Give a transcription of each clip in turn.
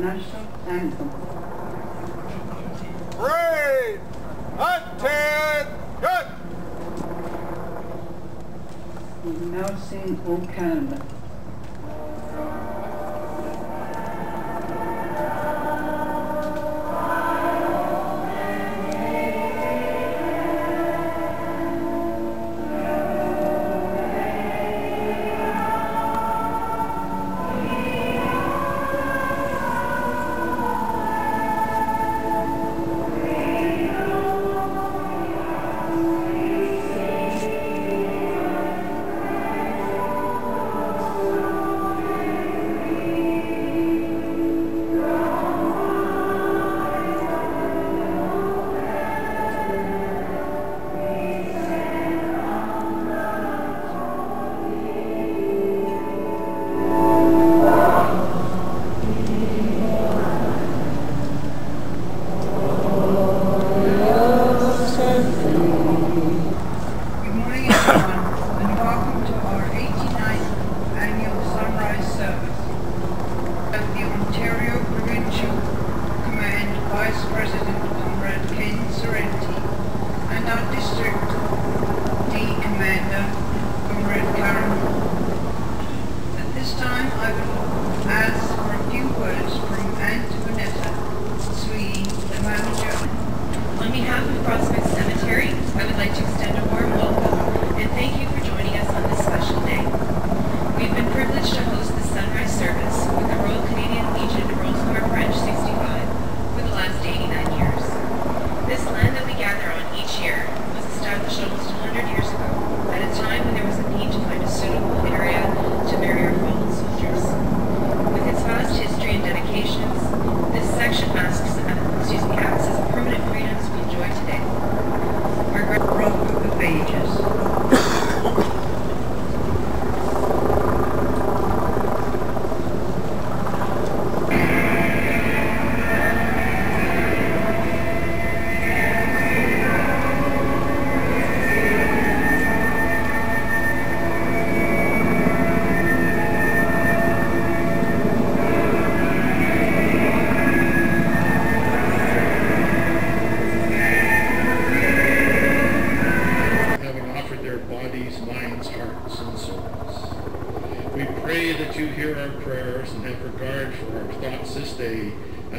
national anthem. Brave! Hunted! Good! We now sing O Canada.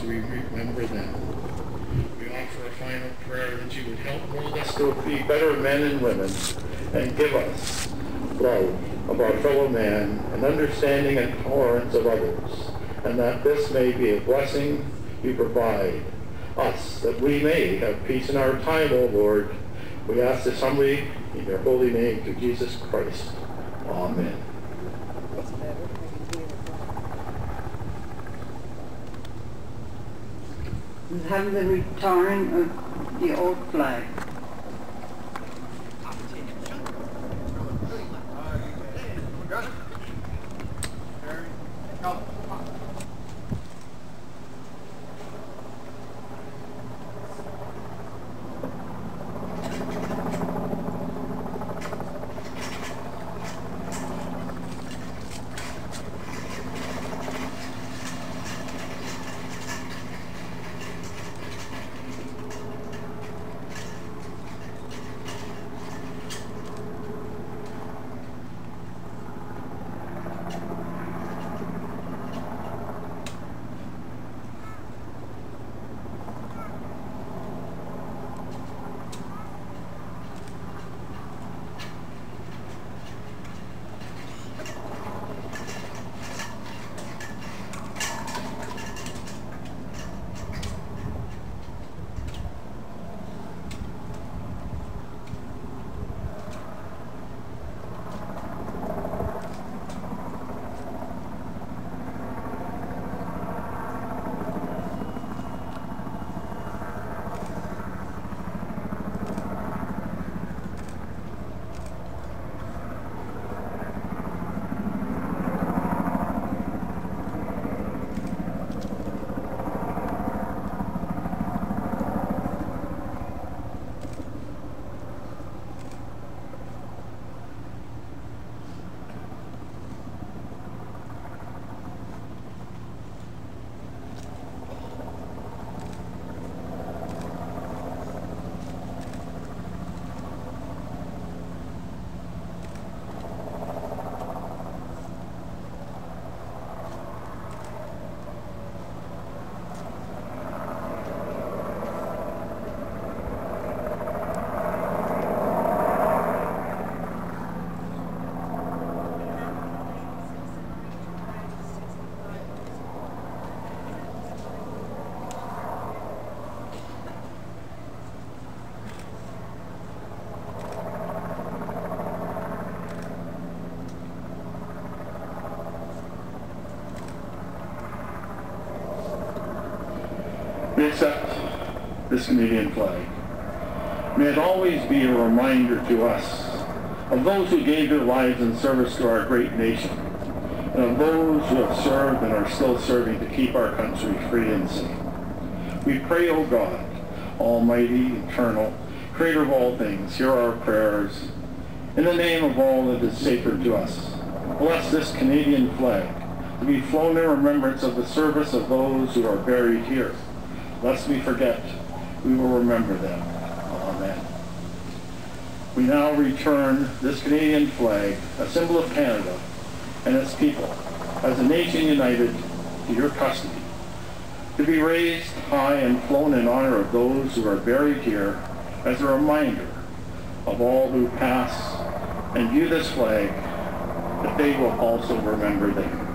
As we remember them. We offer a final prayer that you would help mold us to be better men and women and give us love of our fellow man and understanding and tolerance of others, and that this may be a blessing you provide us, that we may have peace in our time, O Lord. We ask this humbly in your holy name through Jesus Christ. Amen. We have the retiring of the old flag. This Canadian flag. May it always be a reminder to us of those who gave their lives in service to our great nation, and of those who have served and are still serving to keep our country free and safe. We pray, O God, Almighty, Eternal, Creator of all things, hear our prayers. In the name of all that is sacred to us, bless this Canadian flag to be flown in remembrance of the service of those who are buried here. Lest we forget, we will remember them. Amen. We now return this Canadian flag, a symbol of Canada and its people, as a nation united to your custody, to be raised high and flown in honor of those who are buried here as a reminder of all who pass and view this flag, that they will also remember them.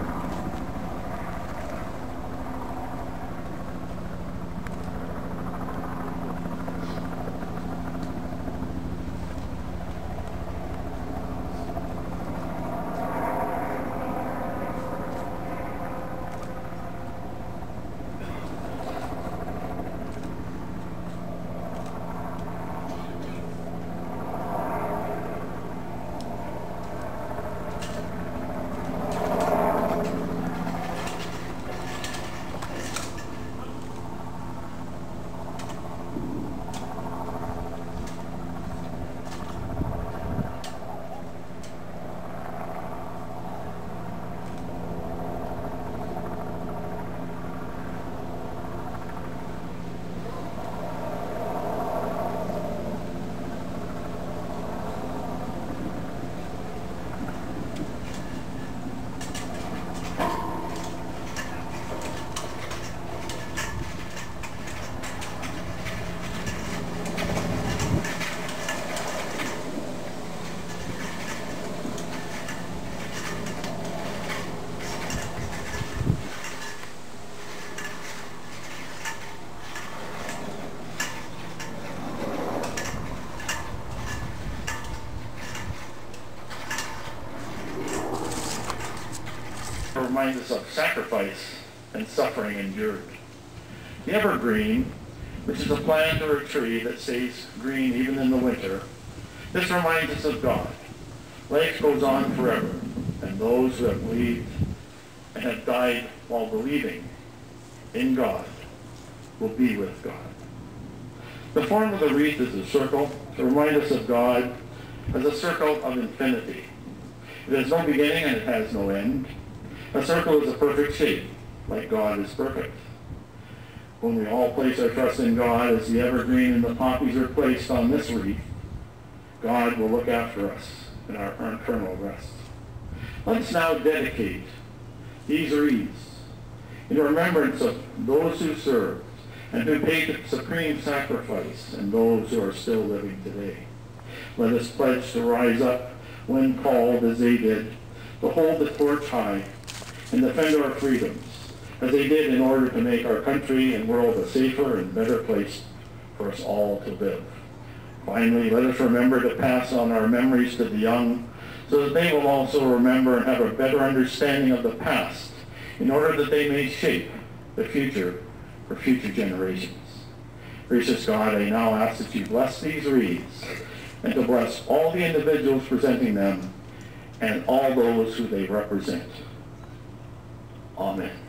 Us of sacrifice and suffering endured. The evergreen, which is a plant or a tree that stays green even in the winter, this reminds us of God. Life goes on forever, and those who have believed and have died while believing in God will be with God. The form of the wreath is a circle to remind us of God as a circle of infinity. It has no beginning and it has no end. A circle is a perfect shape, like God is perfect. When we all place our trust in God as the evergreen and the poppies are placed on this wreath, God will look after us in our eternal rest. Let's now dedicate these wreaths in remembrance of those who served and who paid the supreme sacrifice and those who are still living today. Let us pledge to rise up when called as they did, to hold the torch high and defend our freedoms, as they did in order to make our country and world a safer and better place for us all to live. Finally, let us remember to pass on our memories to the young so that they will also remember and have a better understanding of the past in order that they may shape the future for future generations. Gracious God, I now ask that you bless these wreaths and to bless all the individuals presenting them and all those who they represent. Amen.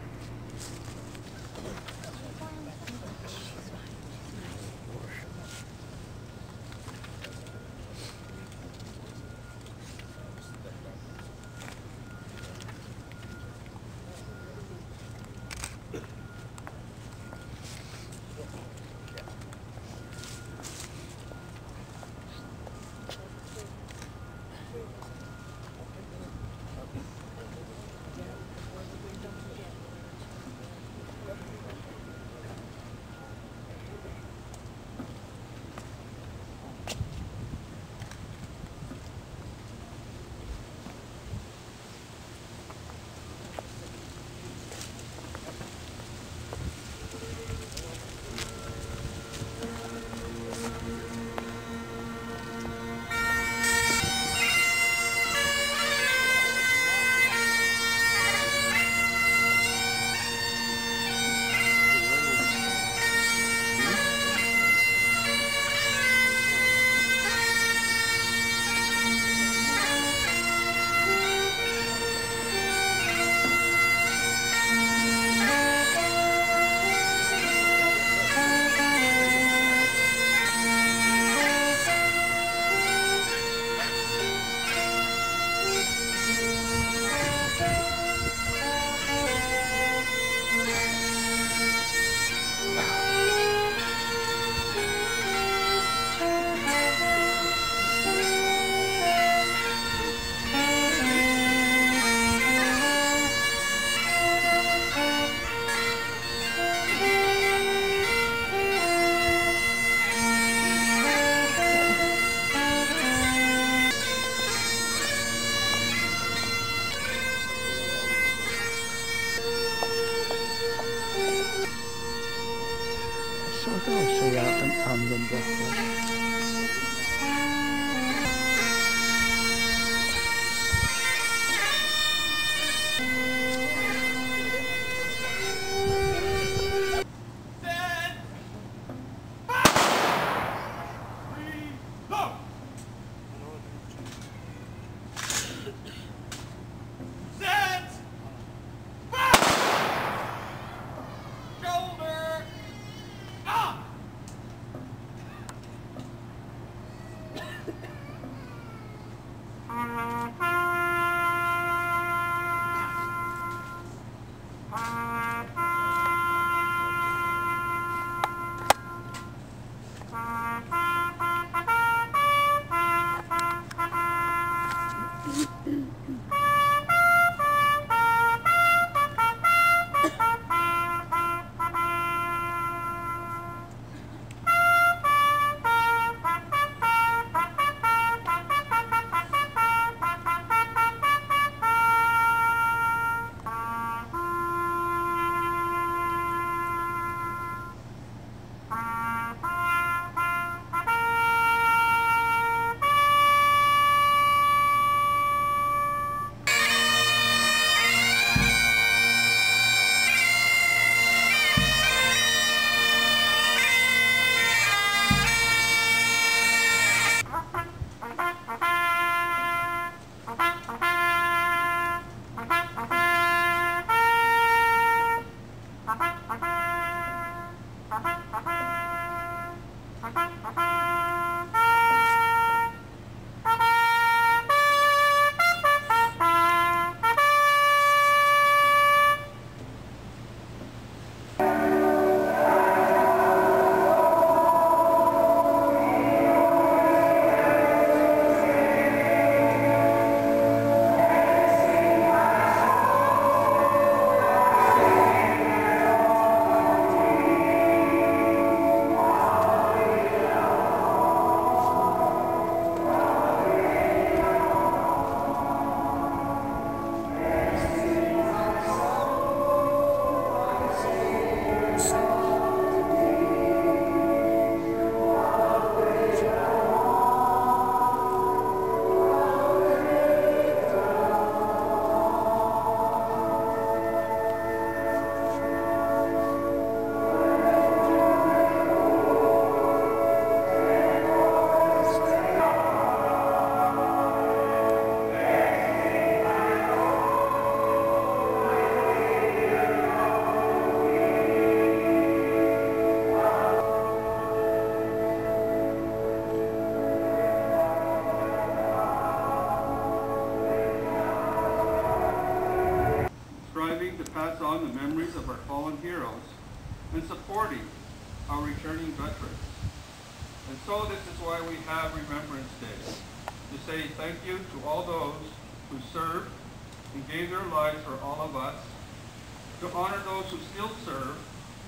Still serve,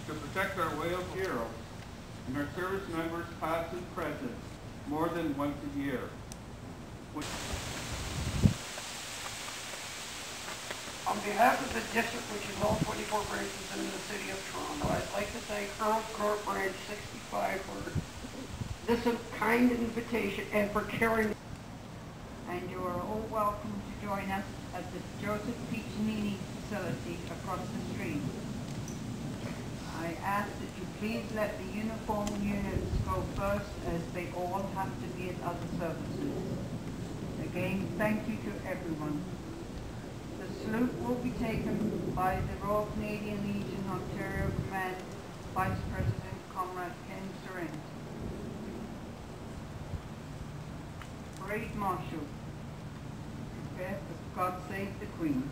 to protect our way of hero, and our service members past and present more than once a year. On behalf of the district, which is all 24 branches in the city of Toronto, I'd like to thank Earl Court Branch 65 for this kind invitation and for caring. And you are all welcome to join us at the Joseph Piccininni facility across the street. I ask that you please let the uniform units go first as they all have to be at other services. Again, thank you to everyone. The salute will be taken by the Royal Canadian Legion Ontario Command Vice President Comrade Ken Sorrent. Parade Marshal, prepare for God Save the Queen.